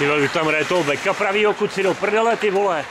Ty vole, tam hraje toho beka pravýho kuci do prdele, ty vole.